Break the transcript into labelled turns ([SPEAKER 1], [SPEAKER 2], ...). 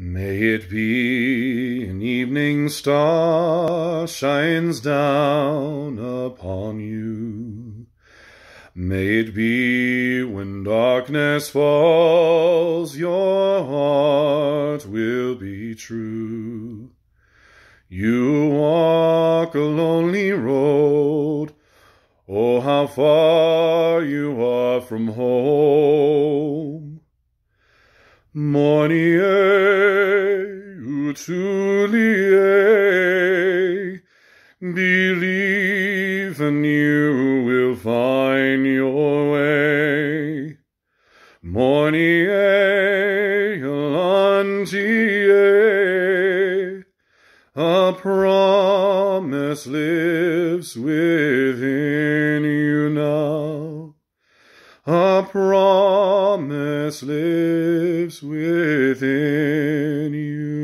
[SPEAKER 1] May it be an evening star shines down upon you. May it be when darkness falls, your heart will be true. You walk a lonely road, oh, how far you are from home. Mornie, utulie, eh? believe and you will find your way. Mornie, Alantie, eh? eh? a promise lives within you now. A promise lives within you.